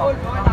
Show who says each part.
Speaker 1: Oh,